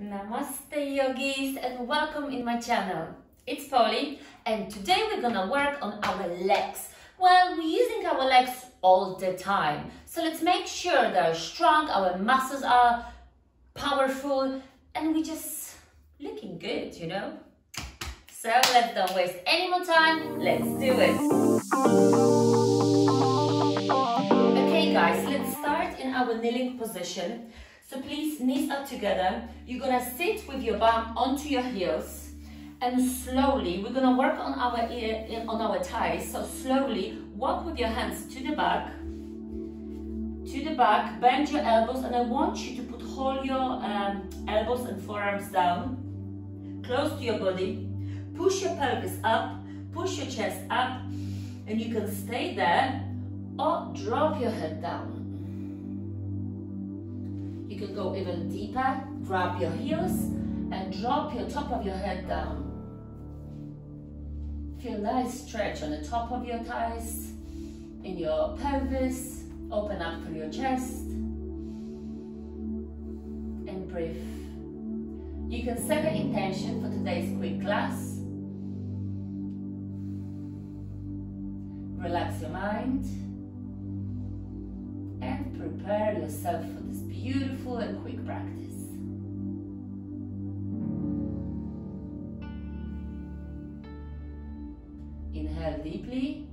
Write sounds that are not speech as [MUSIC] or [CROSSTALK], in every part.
Namaste yogis and welcome in my channel. It's Poli and today we're gonna work on our legs. Well, we're using our legs all the time. So let's make sure they're strong, our muscles are powerful and we just looking good, you know? So let's don't waste any more time, let's do it. Okay guys, let's start in our kneeling position. So please, knees up together. You're gonna sit with your bum onto your heels and slowly, we're gonna work on our ear, on our thighs. So slowly, walk with your hands to the back, to the back, bend your elbows and I want you to put all your um, elbows and forearms down, close to your body. Push your pelvis up, push your chest up and you can stay there or drop your head down can go even deeper. Grab your heels and drop your top of your head down. Feel nice stretch on the top of your thighs, in your pelvis. Open up through your chest. And breathe. You can set an intention for today's quick class. Relax your mind and prepare yourself for this beautiful and quick practice. Inhale deeply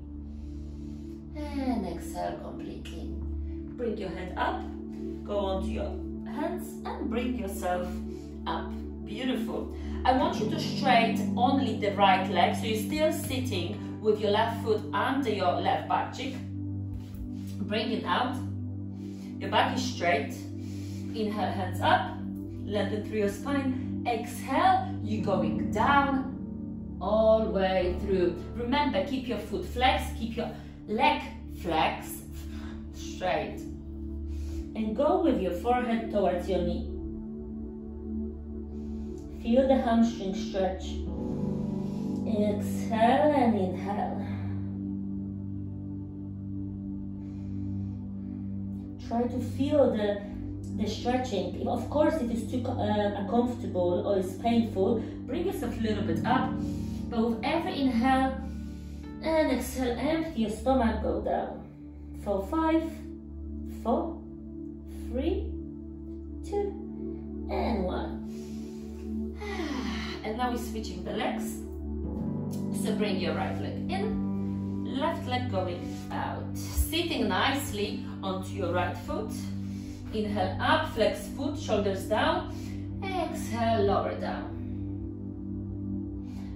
and exhale completely. Bring your head up, go onto your hands and bring yourself up. Beautiful. I want you to straighten only the right leg, so you're still sitting with your left foot under your left butt cheek. Bring it out your back is straight. Inhale, hands up. Lengthen through your spine. Exhale, you're going down all the way through. Remember, keep your foot flexed, keep your leg flexed, straight. And go with your forehead towards your knee. Feel the hamstring stretch. Exhale and inhale. Try to feel the the stretching. Of course, if it's too uh, uncomfortable or it's painful, bring yourself a little bit up. But with every inhale and exhale, empty your stomach, go down. For five, four, three, two, and one. [SIGHS] And now we're switching the legs. So bring your right leg in, left leg going out. Sitting nicely onto your right foot. Inhale up, flex foot, shoulders down. Exhale, lower down.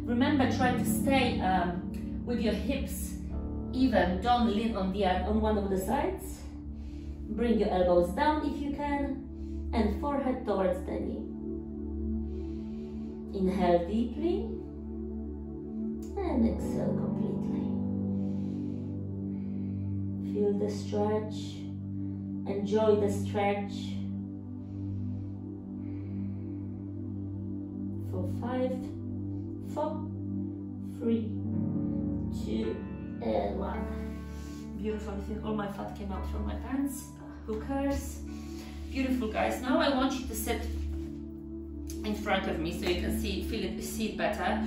Remember, try to stay um, with your hips even. Don't lean on, the, on one of the sides. Bring your elbows down if you can. Stretch. Enjoy the stretch. For five, four, three, two, and one. Beautiful. I think all my fat came out from my pants. Who cares? Beautiful, guys. Now I want you to sit in front of me so you can see, feel it, see it better.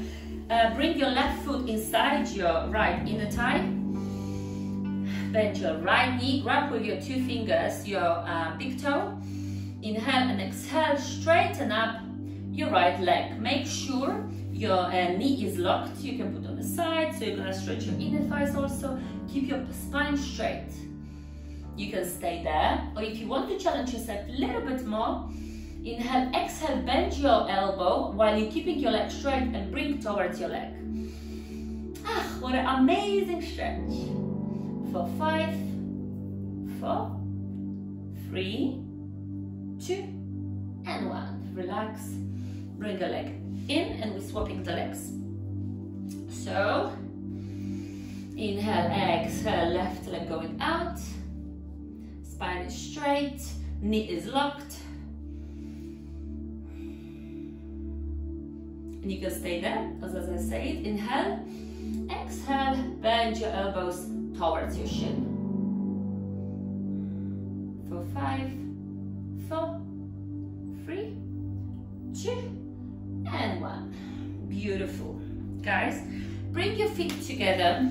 Uh, bring your left foot inside your right inner thigh Bend your right knee, grab with your two fingers your uh, big toe. Inhale and exhale, straighten up your right leg. Make sure your uh, knee is locked. You can put on the side, so you're gonna stretch your inner thighs also. Keep your spine straight. You can stay there, or if you want to challenge yourself a little bit more, inhale, exhale, bend your elbow while you're keeping your leg straight and bring towards your leg. Ah, what an amazing stretch for five, four, three, two, and one. Relax. Bring a leg in and we're swapping the legs. So, inhale, exhale, left leg going out. Spine is straight, knee is locked. And you can stay there, as, as I said. Inhale, exhale, bend your elbows towards your shin. For five, four, three, two, and one. Beautiful. Guys, bring your feet together,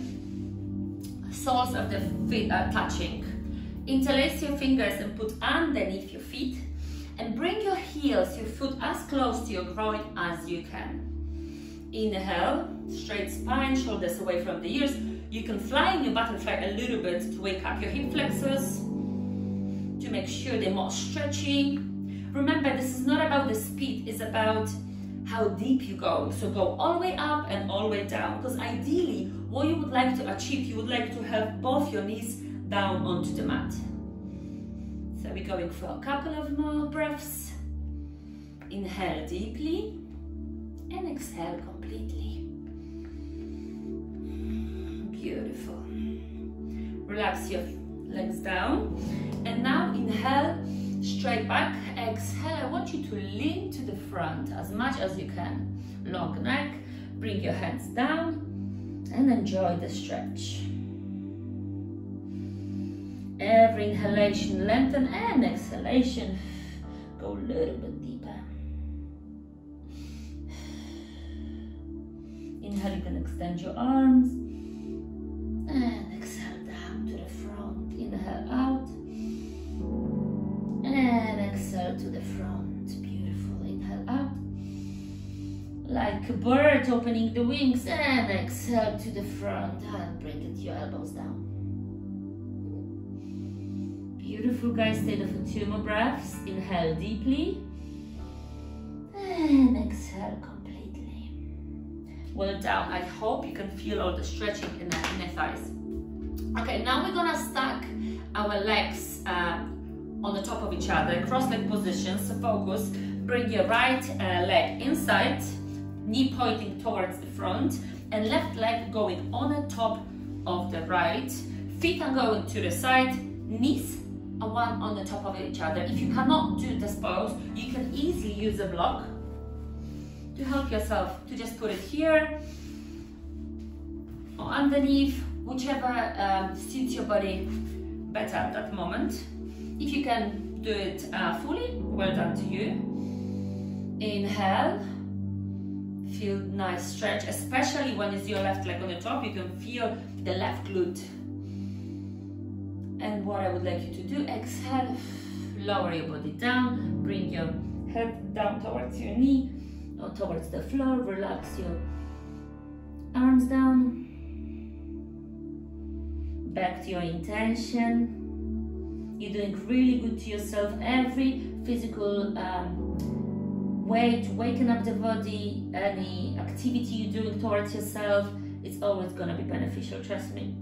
soles of the feet are touching. Interlace your fingers and put underneath your feet and bring your heels, your foot as close to your groin as you can. Inhale, straight spine, shoulders away from the ears, you can fly in your butterfly a little bit to wake up your hip flexors, to make sure they're more stretchy. Remember, this is not about the speed, it's about how deep you go. So go all the way up and all the way down. Because ideally, what you would like to achieve, you would like to have both your knees down onto the mat. So we're going for a couple of more breaths. Inhale deeply and exhale completely. Beautiful. Relax your legs down. And now inhale, straight back. Exhale, I want you to lean to the front as much as you can. Long neck, bring your hands down and enjoy the stretch. Every inhalation lengthen and exhalation go a little bit deeper. Inhale, you can extend your arms and exhale down to the front. Inhale out and exhale to the front. Beautiful. Inhale out like a bird opening the wings and exhale to the front and bring it your elbows down. Beautiful guys, stay there for two more breaths. Inhale deeply. And exhale. Well done. I hope you can feel all the stretching in the, in the thighs. Okay, now we're gonna stack our legs uh, on the top of each other, cross leg position. So focus. Bring your right uh, leg inside, knee pointing towards the front, and left leg going on the top of the right. Feet are going to the side, knees are one on the top of each other. If you cannot do this pose, you can easily use a block to help yourself to just put it here or underneath, whichever um, suits your body better at that moment. If you can do it uh, fully, well done to you. Inhale, feel nice stretch, especially when it's your left leg on the top, you can feel the left glute and what I would like you to do, exhale, lower your body down, bring your head down towards your knee towards the floor, relax your arms down, back to your intention. You're doing really good to yourself. Every physical um, way to waken up the body, any activity you're doing towards yourself, it's always going to be beneficial, trust me.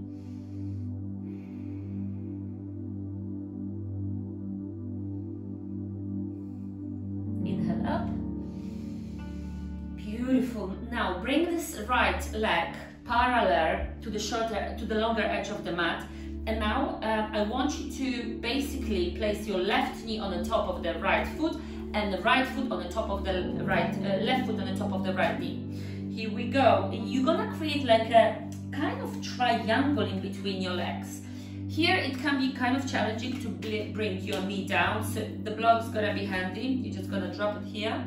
Leg parallel to the shorter, to the longer edge of the mat. And now uh, I want you to basically place your left knee on the top of the right foot and the right foot on the top of the right, uh, left foot on the top of the right knee. Here we go. You're gonna create like a kind of triangle in between your legs. Here it can be kind of challenging to bring your knee down, so the block's gonna be handy. You're just gonna drop it here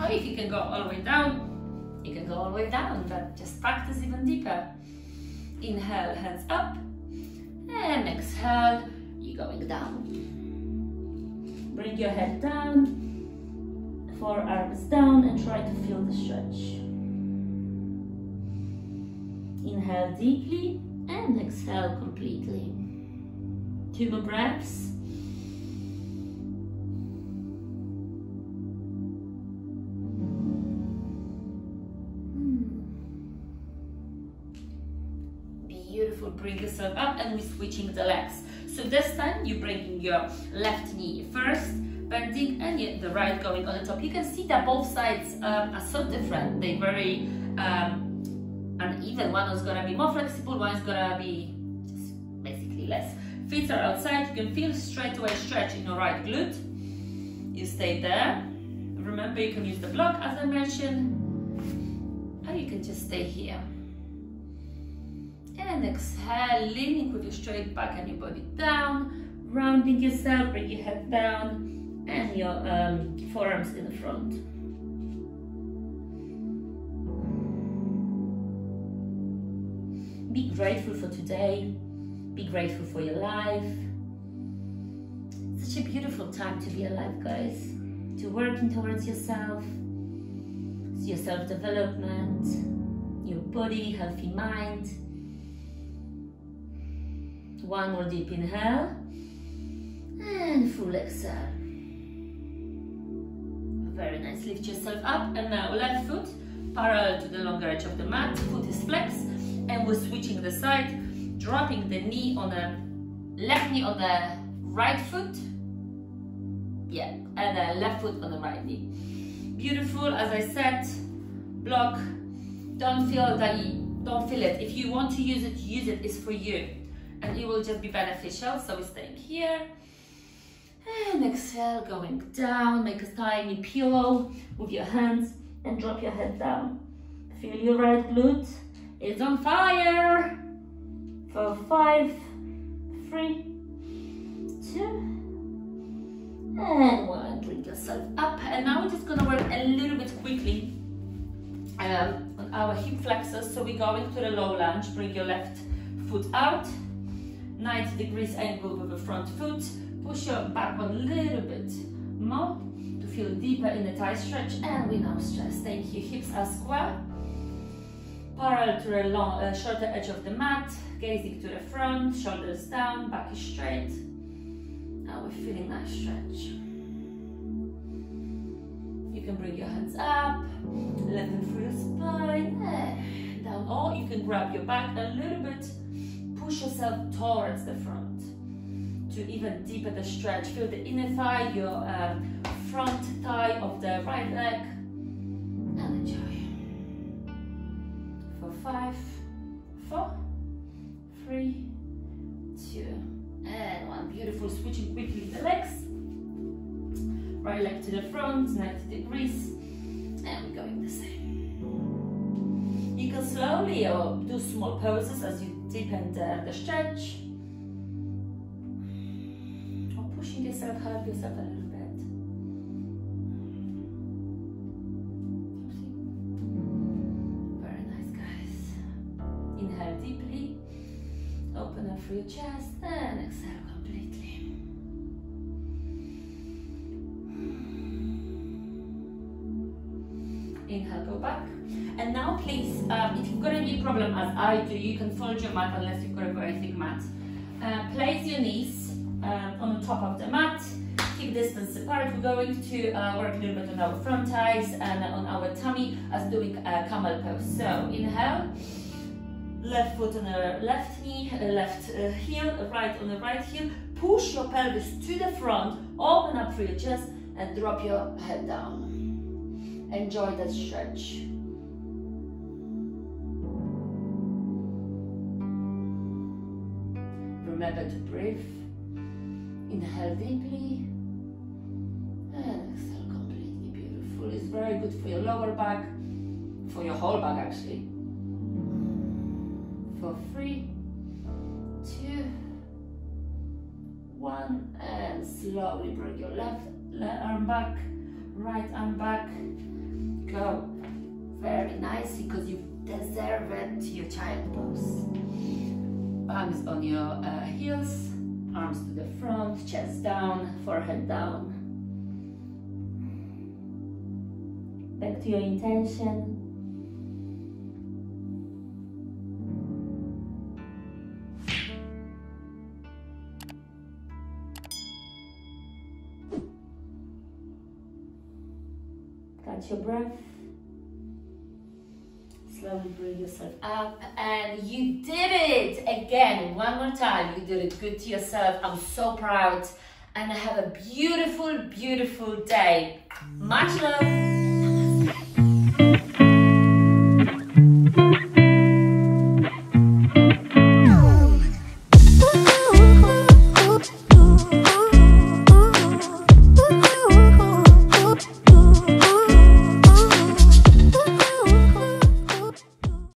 or if you can go all the way down, you can go all the way down, but just practice even deeper. Inhale, hands up, and exhale, you're going down. Bring your head down, forearms down, and try to feel the stretch. Inhale deeply, and exhale completely. Two more breaths. Bring yourself up and we're switching the legs. So this time you're bringing your left knee first, bending and the right going on the top. You can see that both sides um, are so different. They're very um, uneven. One is gonna be more flexible, one is gonna be basically less. Feet are outside, you can feel straight away stretch in your right glute. You stay there. Remember you can use the block as I mentioned, or you can just stay here and exhale, leaning with your straight back and your body down, rounding yourself, bring your head down and your um, forearms in the front. Be grateful for today. Be grateful for your life. Such a beautiful time to be alive, guys. To working towards yourself, your self-development, your body, healthy mind. One more deep inhale and full exhale. Very nice. Lift yourself up and now left foot parallel to the longer edge of the mat. Foot is flexed and we're switching the side, dropping the knee on the left knee on the right foot. Yeah, and the left foot on the right knee. Beautiful, as I said, block. Don't feel that you, don't feel it. If you want to use it, use it. It's for you. And it will just be beneficial. So we're staying here. And exhale, going down. Make a tiny pillow with your hands and drop your head down. Feel your right glute is on fire. For five, three, two, and one. Bring yourself up. And now we're just gonna work a little bit quickly um, on our hip flexors. So we're going to the low lunge. Bring your left foot out. 90 degrees angle with the front foot. Push your back one a little bit more to feel deeper in the thigh stretch. And we now stretch. Thank you. Hips are square. Parallel to the long, uh, shorter edge of the mat. Gazing to the front, shoulders down, back is straight. Now we're feeling that stretch. You can bring your hands up, lengthen through your spine, down. Or you can grab your back a little bit, push yourself towards the front to even deepen the stretch. Feel the inner thigh, your um, front thigh of the right leg, and enjoy. For five, four, three, two, and one. Beautiful. Switching quickly the legs. Right leg to the front, 90 degrees, and we're going the same. You can slowly or do small poses as you deepen the, the stretch. Or pushing yourself, help yourself a little bit. Very nice, guys. Inhale deeply, open up through your chest, and exhale um, if you've got any problem as I do, you can fold your mat unless you've got a very thick mat. Uh, place your knees um, on the top of the mat, keep distance apart. We're going to uh, work a little bit on our front thighs and on our tummy as doing a camel pose. So inhale, left foot on the left knee, uh, left uh, heel, right on the right heel. Push your pelvis to the front, open up through your chest and drop your head down. Enjoy that stretch. Remember to breathe. Inhale deeply ah, and exhale completely beautiful. It's very good for your lower back, for your whole back actually. For three, two, one, and slowly bring your left, left arm back, right arm back. Go. Very nice because you deserve it your child pose. Palms on your uh, heels, arms to the front, chest down, forehead down. Back to your intention. Catch your breath. Slowly bring yourself up and you did it again. One more time. You did it good to yourself. I'm so proud and have a beautiful, beautiful day. Much love.